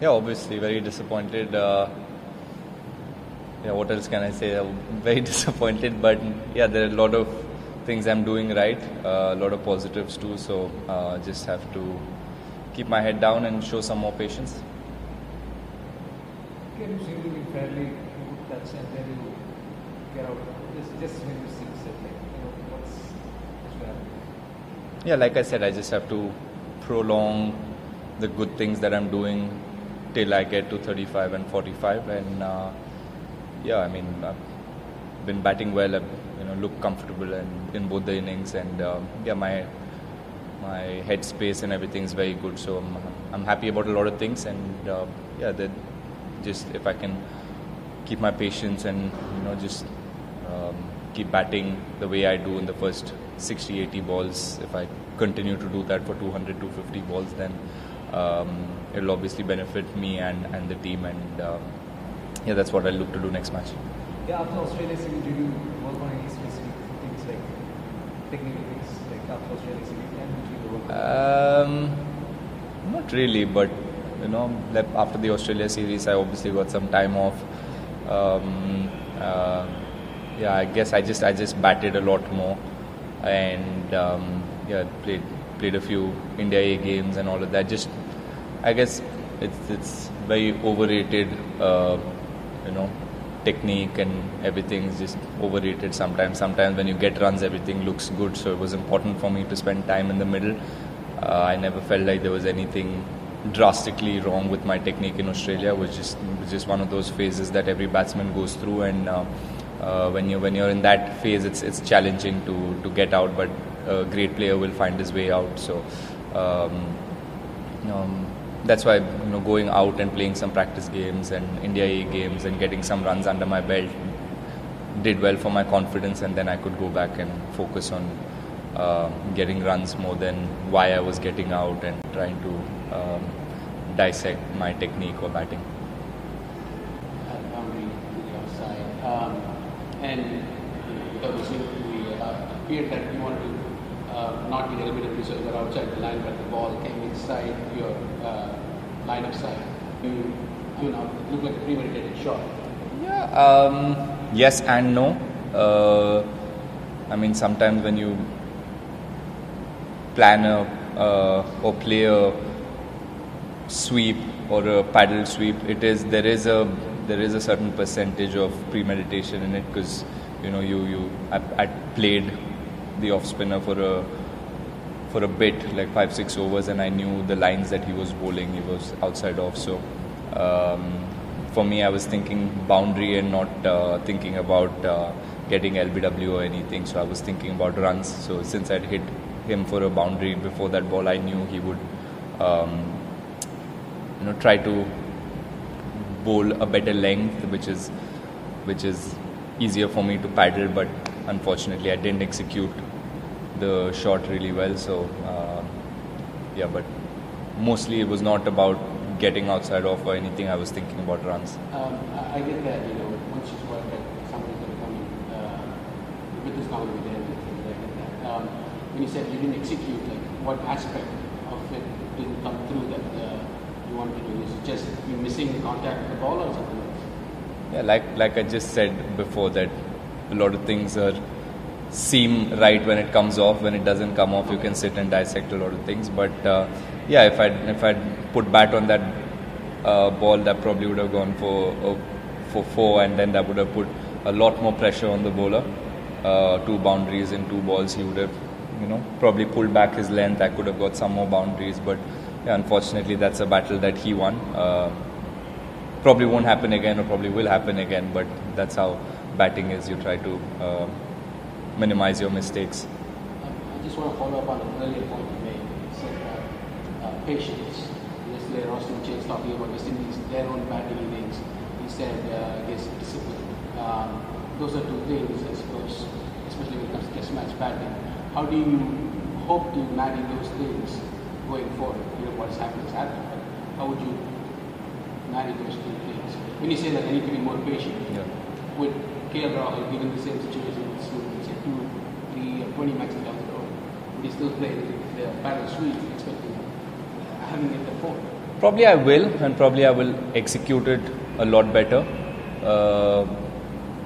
Yeah, obviously very disappointed. Uh, yeah, what else can I say? I'm very disappointed, but yeah, there are a lot of things I'm doing right, uh, a lot of positives too. So uh, just have to keep my head down and show some more patience. Can you seem to be fairly good touch and then you get out? Just, just when you see like, you know, what's? Yeah, like I said, I just have to prolong the good things that I'm doing till I get to 35 and 45. And uh, yeah, I mean, I've been batting well. I've, you know, look comfortable and in both the innings. And um, yeah, my my headspace and everything is very good. So I'm, I'm happy about a lot of things. And uh, yeah, that just if I can keep my patience and you know just um, keep batting the way I do in the first 60, 80 balls. If I continue to do that for 200, 250 balls, then um, it'll obviously benefit me and, and the team. And um, yeah, that's what I'll look to do next match. Yeah, after Australia series, did you work on any specific things like technical things like after Australia series? And did you work on Um, not really, but you know, like after the Australia series, I obviously got some time off. Um, uh, yeah, I guess I just I just batted a lot more, and um, yeah, played played a few India A games and all of that. Just I guess it's it's very overrated. Uh, you know, technique and everything's just overrated sometimes. Sometimes when you get runs, everything looks good. So it was important for me to spend time in the middle. Uh, I never felt like there was anything drastically wrong with my technique in Australia. It was just it was just one of those phases that every batsman goes through, and uh, uh, when you when you're in that phase, it's it's challenging to to get out. But a great player will find his way out. So. Um, um, that's why you know going out and playing some practice games and India A games and getting some runs under my belt did well for my confidence, and then I could go back and focus on uh, getting runs more than why I was getting out and trying to um, dissect my technique or batting. Um, and appeared that you to uh, not be LBW, so you were outside the line, but the ball came inside your uh, line of sight. You, you know, it looked like a premeditated shot. Yeah. Um, yes and no. Uh, I mean, sometimes when you plan a uh, or play a sweep or a paddle sweep, it is there is a there is a certain percentage of premeditation in it because you know you you I, I played the off spinner for a for a bit like five six overs and I knew the lines that he was bowling he was outside off. So um, for me I was thinking boundary and not uh, thinking about uh, getting LBW or anything. So I was thinking about runs. So since I'd hit him for a boundary before that ball I knew he would um, you know try to bowl a better length which is which is easier for me to paddle but unfortunately I didn't execute the shot really well so uh, yeah but mostly it was not about getting outside off or anything I was thinking about runs Um, I, get that, you know, once you sweat that somebody's going to come in, uh, with this not going to be there, I get that. Um, when you said you didn't execute, like, what aspect of it didn't come through that uh, you wanted to do? Is it just you missing contact with the ball or something else? Yeah, like like I just said before that a lot of things are seem right when it comes off. When it doesn't come off, you can sit and dissect a lot of things. But uh, yeah, if I if I put bat on that uh, ball, that probably would have gone for uh, for four, and then that would have put a lot more pressure on the bowler. Uh, two boundaries in two balls, he would have you know probably pulled back his length. I could have got some more boundaries, but yeah, unfortunately, that's a battle that he won. Uh, probably won't happen again or probably will happen again but that's how batting is you try to uh, minimize your mistakes I just want to follow up on an earlier point you made. You said uh, uh, patience. Yesterday, Roston Chase talking about West Indies, their own batting innings. He said, uh, I guess, discipline. Um, those are two things, I suppose, especially when it comes to test match batting. How do you hope to marry those things going forward? You know, what has happened has happened, how would you marry those two things? When you say that I need to be more patient, yeah. With KL Rahul, given the same situation with he said two, three, or 20 matches down the road, would he still play the, the paddle sweep, expecting having it the fourth? Probably I will, and probably I will execute it a lot better. Uh,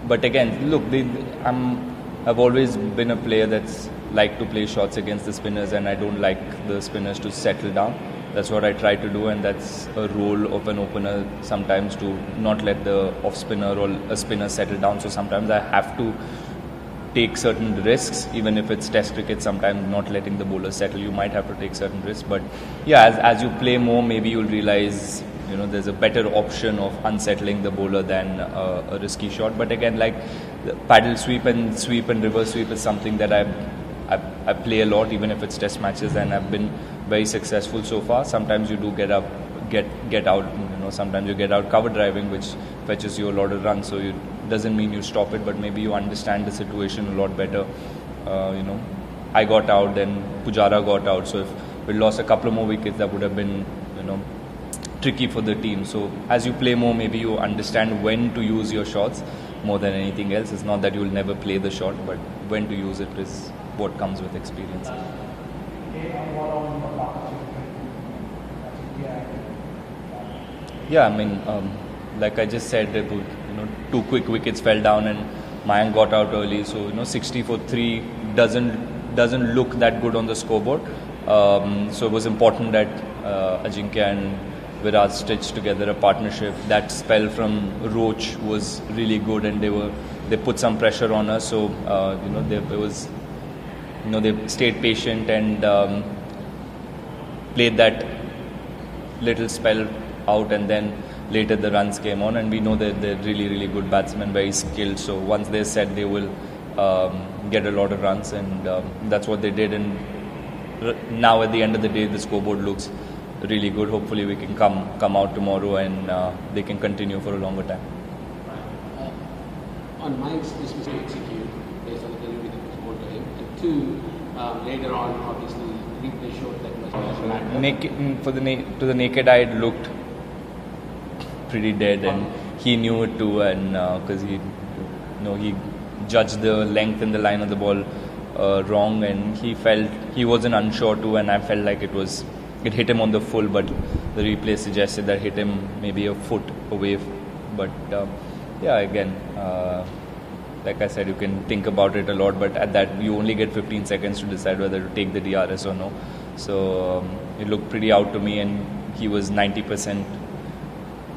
but again, look, the, I'm I've always been a player that's like to play shots against the spinners, and I don't like the spinners to settle down. That's what I try to do, and that's a role of an opener sometimes to not let the off spinner or a spinner settle down. So sometimes I have to take certain risks, even if it's Test cricket. Sometimes not letting the bowler settle, you might have to take certain risks. But yeah, as, as you play more, maybe you'll realize you know there's a better option of unsettling the bowler than uh, a risky shot. But again, like paddle sweep and sweep and reverse sweep is something that I, I I play a lot, even if it's Test matches, and I've been very successful so far. Sometimes you do get up, get get out. You know, sometimes you get out cover driving, which fetches you a lot of runs. So it doesn't mean you stop it, but maybe you understand the situation a lot better. Uh, you know, I got out, then Pujara got out. So if we lost a couple of more wickets, that would have been you know tricky for the team. So as you play more, maybe you understand when to use your shots more than anything else. It's not that you'll never play the shot, but when to use it is what comes with experience. Yeah, I mean, um, like I just said, you know, two quick wickets fell down and Mayank got out early. So you know, 60 for three doesn't doesn't look that good on the scoreboard. Um, so it was important that uh, Ajinkya and Virat stitched together a partnership. That spell from Roach was really good, and they were they put some pressure on us. So uh, you know, there was you know they stayed patient and um, played that little spell out, and then later the runs came on, and we know that they're really really good batsmen, very skilled. So once they're set, they will um, get a lot of runs, and um, that's what they did. And now at the end of the day, the scoreboard looks really good. Hopefully, we can come come out tomorrow and uh, they can continue for a longer time. Uh, on Mike's dismissal to execute based on the delivery that was brought to him, and two, um, later on, obviously, replay showed that much matter. Naked, mm, for the na- to the naked eye, it looked pretty dead, and he knew it too, and because uh, he, you know, he judged the length and the line of the ball uh, wrong, and he felt he wasn't unsure too, and I felt like it was it hit him on the full, but the replay suggested that hit him maybe a foot away. But uh, yeah, again, uh, like I said, you can think about it a lot, but at that you only get 15 seconds to decide whether to take the DRS or no. So um, it looked pretty out to me, and he was 90%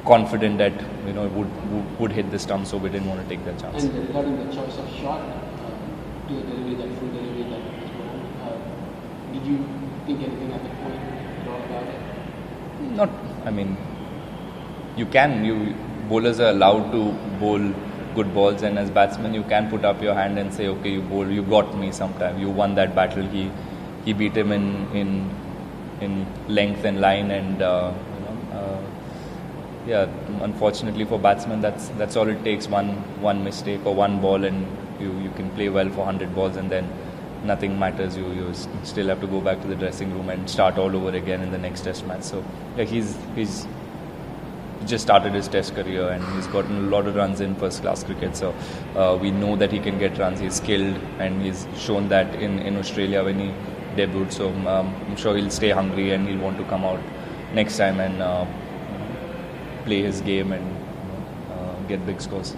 confident that you know would, would, would hit the stump, so we didn't want to take that chance. And regarding the choice of shot, uh, to delivery, that full delivery that was wrong, uh, did you think anything at the point at all about it? Not, I mean, you can. You bowlers are allowed to bowl good balls, and as batsmen, you can put up your hand and say, okay, you bowl, you got me. Sometime you won that battle. He he beat him in in in length and line, and uh, yeah. Unfortunately for batsmen, that's that's all it takes. One one mistake or one ball, and you you can play well for hundred balls, and then nothing matters. You you still have to go back to the dressing room and start all over again in the next test match. So yeah, he's he's just started his test career and he's gotten a lot of runs in first class cricket. So uh, we know that he can get runs. He's skilled and he's shown that in, in Australia when he debuted. So um, I'm sure he'll stay hungry and he'll want to come out next time and uh, play his game and uh, get big scores.